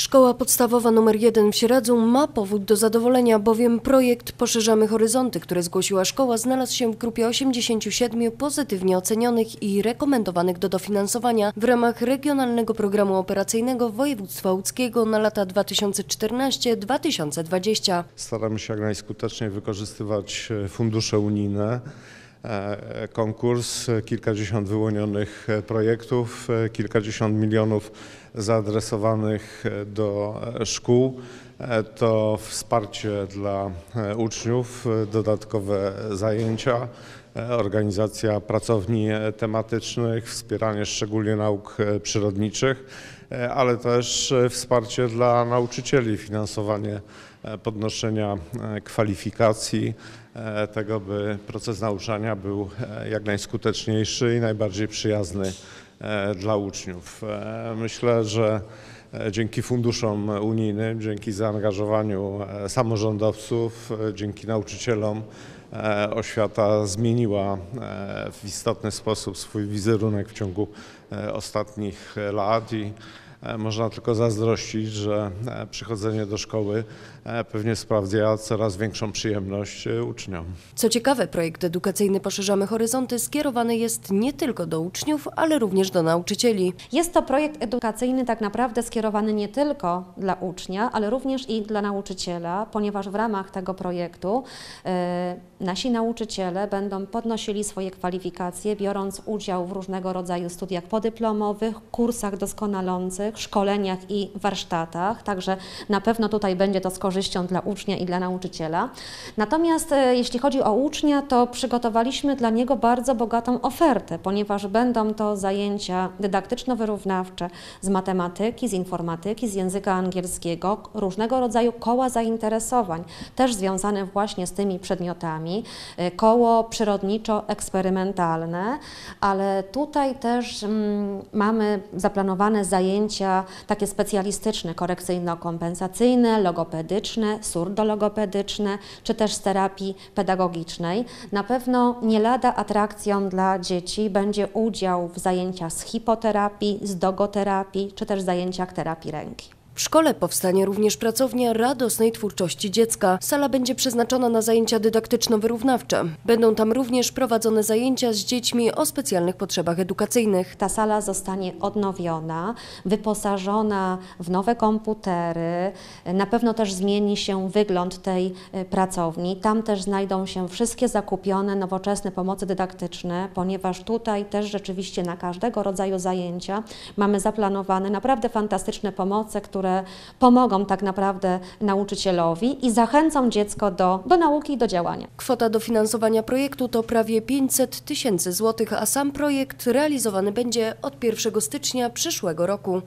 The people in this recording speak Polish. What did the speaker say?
Szkoła podstawowa nr 1 w Sieradzu ma powód do zadowolenia, bowiem projekt Poszerzamy Horyzonty, który zgłosiła szkoła, znalazł się w grupie 87 pozytywnie ocenionych i rekomendowanych do dofinansowania w ramach Regionalnego Programu Operacyjnego Województwa Łódzkiego na lata 2014-2020. Staramy się jak najskuteczniej wykorzystywać e, fundusze unijne. E, Konkurs, e, kilkadziesiąt wyłonionych e, projektów, e, kilkadziesiąt milionów zaadresowanych e, do e, szkół. E, To wsparcie dla e, uczniów, e, dodatkowe zajęcia, e, organizacja pracowni e, tematycznych, wspieranie szczególnie nauk e, przyrodniczych, e, ale też e, wsparcie dla nauczycieli, finansowanie e, podnoszenia e, kwalifikacji, e, tego by proces nauczania był e, jak najskuteczniejszy i najbardziej przyjazny e, dla uczniów. E, Myślę, że e, dzięki funduszom unijnym, dzięki zaangażowaniu e, samorządowców, e, dzięki nauczycielom e, oświata zmieniła e, w istotny sposób swój wizerunek w ciągu e, ostatnich e, lat i e, można tylko zazdrościć, że e, przychodzenie do szkoły e, pewnie sprawia coraz większą przyjemność e, uczniom. Co ciekawe, projekt edukacyjny Poszerzamy Horyzonty skierowany jest nie tylko do uczniów, ale również do nauczycieli. Jest to projekt edukacyjny tak naprawdę skierowany nie tylko dla ucznia, ale również i dla nauczyciela, ponieważ w ramach tego projektu e, nasi nauczyciele będą podnosili swoje kwalifikacje, biorąc udział w różnego rodzaju studiach podyplomowych, kursach doskonalących, szkoleniach i warsztatach, także na pewno tutaj będzie to z korzyścią dla ucznia i dla nauczyciela. Natomiast e, jeśli chodzi o ucznia, to przygotowaliśmy dla niego bardzo bogatą ofertę, ponieważ będą to zajęcia dydaktyczno-wyrównawcze z matematyki, z informatyki, z języka angielskiego, różnego rodzaju koła zainteresowań, też związane właśnie z tymi przedmiotami, e, koło przyrodniczo-eksperymentalne, ale tutaj też mm, mamy zaplanowane zajęcia takie specjalistyczne, korekcyjno-kompensacyjne, logopedyczne, surdologopedyczne, czy też z terapii pedagogicznej. Na pewno nie lada atrakcją dla dzieci będzie udział w zajęciach z hipoterapii, z dogoterapii, czy też zajęciach terapii ręki. W szkole powstanie również pracownia radosnej twórczości dziecka. Sala będzie przeznaczona na zajęcia dydaktyczno-wyrównawcze. Będą tam również prowadzone zajęcia z dziećmi o specjalnych potrzebach edukacyjnych. Ta sala zostanie odnowiona, wyposażona w nowe komputery. Na pewno też zmieni się wygląd tej e, pracowni. Tam też znajdą się wszystkie zakupione nowoczesne pomocy dydaktyczne, ponieważ tutaj też rzeczywiście na każdego rodzaju zajęcia mamy zaplanowane naprawdę fantastyczne pomoce, które pomogą tak naprawdę nauczycielowi i zachęcą dziecko do, do nauki i do działania. Kwota dofinansowania projektu to prawie 500 tysięcy złotych, a sam projekt realizowany będzie od 1 stycznia przyszłego roku.